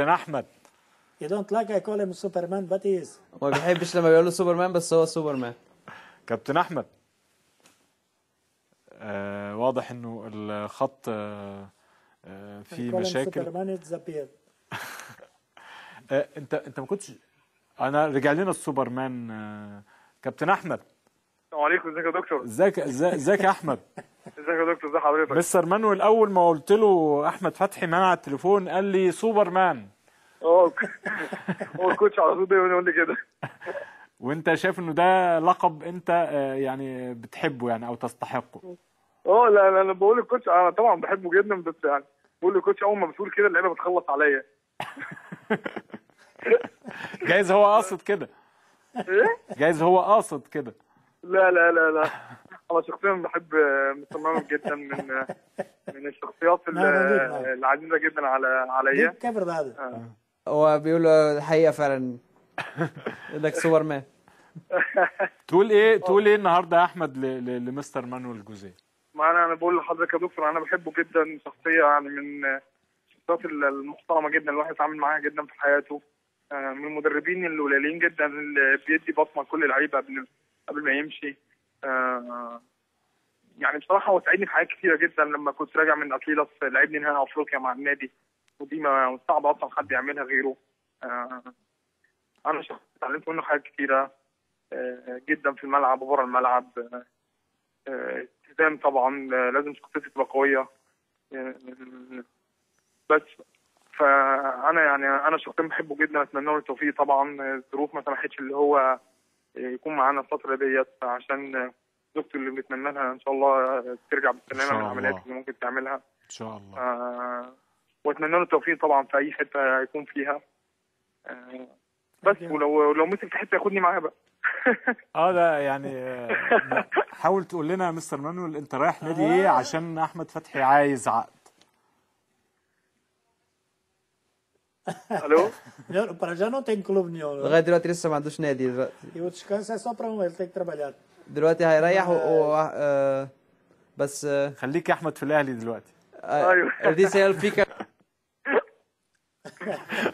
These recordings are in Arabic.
كابتن أحمد. You don't like I call him Superman, but he is. ما بيحبش لما بيقول له سوبرمان بس هو سوبرمان. كابتن أحمد. آه واضح إنه الخط آه آه I في call him مشاكل. Superman. آه أنت أنت ما كنتش أنا رجع لنا السوبرمان آه كابتن أحمد. السلام عليكم إزيك يا دكتور؟ إزيك إزيك يا أحمد؟ ازيك يا دكتور؟ ازي حضرتك؟ مستر مانويل أول ما قلت له أحمد فتحي معانا على التليفون قال لي سوبرمان آه هو الكوتش على طول دايما يقول لي كده. وأنت شايف إنه ده لقب أنت آه، يعني بتحبه يعني أو تستحقه؟ آه لا لا أنا بقول للكوتش أنا طبعا بحبه جدا بس يعني بقول للكوتش أول ما بتقول كده اللعيبة بتخلص عليا. جايز هو قاصد كده. إيه؟ جايز هو قاصد كده. لا لا لا لا. أنا شخصيا بحب مستر مانويل جدا من من الشخصيات ال-. العزيزه جدا على عليا. Deep cover هذا. هو بيقول الحقيقة فعلا. انك سوبرمان تقول إيه؟ تقول إيه النهارده يا أحمد ل- ل- لمستر مانويل جوزيه؟ ما أنا أنا بقول لحضرتك يا دكتور أنا بحبه جدا شخصيه يعني من الشخصيات المحترمة جدا الواحد يتعامل معاها جدا في حياته. آه، من المدربين القليلين جدا اللي بيدي بصمة لكل لعيبة قبل قبل ما يمشي. آه، يعني بصراحة هو ساعدني في حاجات كتيرة جدا لما كنت راجع من اطليلس لعبني نهائي أفريقيا مع النادي. ودي ما صعب أصلا حد يعملها غيره. آه، أنا شخصيا اتعلمت منه حاجات كتيرة آه، جدا في الملعب وبره الملعب. آه، التزام طبعا آه، لازم شخصيتي تبقى قوية. آه، بس فأنا يعني أنا شخصيا بحبه جدا أتمنى له التوفيق. طبعا الظروف ما سمحتش اللي هو يكون معانا الفترة ديت عشان زوجته اللي بنتمنى لها إن شاء الله آه، ترجع بالسلامة شاء من العمليات. اللي ممكن تعملها. إن شاء الله. آه، وأتمنى له التوفيق طبعا في أي حتة يكون فيها. آه، بس ولو لو مسك في حتة ياخدني معاه بقى. آه ده يعني آه، حاول تقول لنا يا مستر مانويل أنت رايح نادي إيه عشان أحمد فتحي عايز عقد؟ ألو؟ Não, Para já não tem clube nenhum. لغاية دلوقتي لسه ما عندوش نادي. دلوقتي E o descanso é só para um, ele tem que trabalhar. دلوقتي هيريح و... و... آه... بس آه... خليك يا أحمد في الأهلي دلوقتي. آه... دي سيال فيك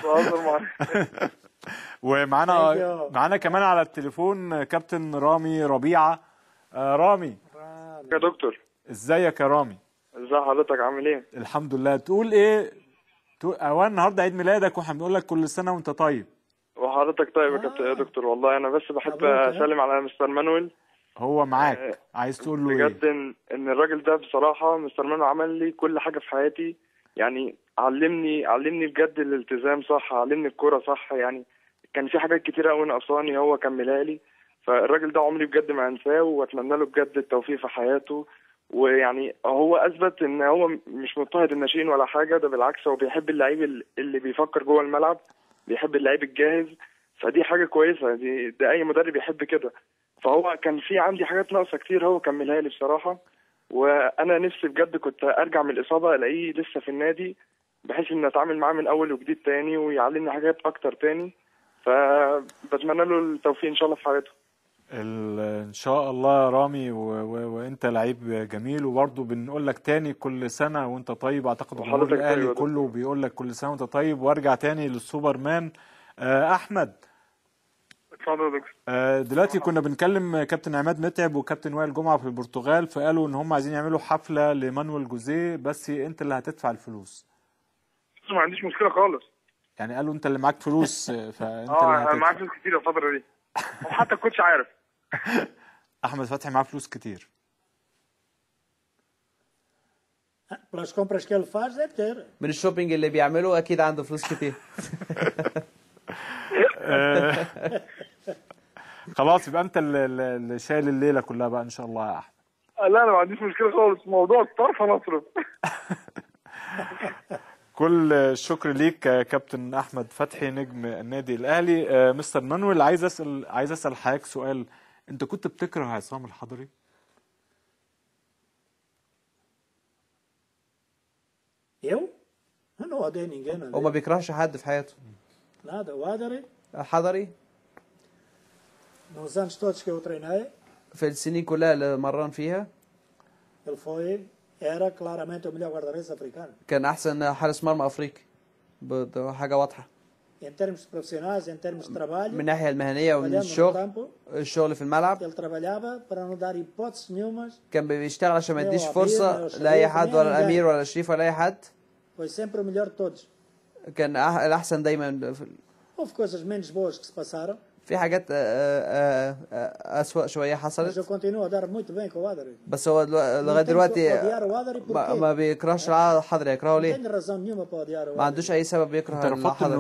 بهزر معاك. ومعانا. معانا كمان على التليفون كابتن رامي ربيعة. آه رامي. يا دكتور. إزيك يا رامي؟ ازي حضرتك؟ عامل إيه؟ الحمد لله. تقول إيه؟ تقول اولا النهارده عيد ميلادك وإحنا بنقول لك كل سنة وأنت طيب. وحضرتك طيب يا كابتن يا دكتور والله. أنا بس بحب. أسلم على مستر مانويل. هو معاك. آه، عايز تقول له بجد ان إن الراجل ده بصراحة مستر مانويل عمل لي كل حاجة في حياتي. يعني علمني علمني بجد الالتزام صح علمني الكورة صح. يعني كان في حاجات كتيرة قوي ناقصاني هو كملها لي. فالراجل ده عمري بجد ما انساه وأتمنى له بجد التوفيق في حياته. ويعني هو أثبت إن هو مش مضطهد الناشئين ولا حاجة ده بالعكس هو بيحب اللعيب ال- اللي بيفكر جوه الملعب بيحب اللعيب الجاهز. فدي حاجة كويسة دي ده أي مدرب يحب كده. فهو كان في عندي حاجات ناقصة كتير هو كملها لي بصراحة. وأنا نفسي بجد كنت أرجع من الإصابة ألاقيه لسه في النادي بحيث ان أتعامل معاه من أول وجديد تاني ويعلمني حاجات أكتر تاني. فبتمنى له التوفيق إن شاء الله في حياته. إن شاء الله يا رامي و... و... وأنت لعيب جميل. وبرضه بنقول لك تاني كل سنة وأنت طيب. أعتقد طيب الأهلي. كله بيقول لك كل سنة وأنت طيب. وأرجع تاني للسوبرمان آه أحمد. آه دلوقتي كنا بنكلم كابتن عماد متعب وكابتن وائل جمعة في البرتغال فقالوا إن هم عايزين يعملوا حفلة لمانويل جوزيه بس أنت اللي هتدفع الفلوس. ما عنديش مشكلة خالص. يعني قالوا أنت اللي معاك فلوس آه، فانت آه اللي أنا معايا فلوس كتير الفترة دي. وحتى الكوتش عارف. أحمد فتحي معاه فلوس كتير. من الشوبينج اللي بيعمله أكيد عنده فلوس كتير. خلاص يبقى أنت اللي- شايل الليلة كلها بقى إن شاء الله يا أحمد. لا أنا ما عنديش مشكلة خالص موضوع الصرف أنا اصرف كل الشكر ليك كابتن أحمد فتحي نجم النادي الأهلي. آه، مستر مانويل عايز أسأل عايز أسأل حضرتك سؤال. أنت كنت بتكره عصام الحضري؟ não odeio ninguém, não. هو ما بيكرهش حد في حياته. Nada. O Adari, الحضري؟ في السنين كلها اللي مران فيها. كان احسن حارس مرمى افريقي de trabalho, من الناحية المهنية ومن الشغل الشغل في الملعب كان بيشتغل عشان ما يديش لأي شريف، حد ولا حاجة. ولا الشريف ولا أي حد. كان الأحسن دايما في حاجات آه، آه، آه، اسوء شوية حصلت. بس هو لغاية دلوقتي ما بيكرهش العالم الحضري يكرهه ليه؟ ما عندوش أي سبب يكره الحضري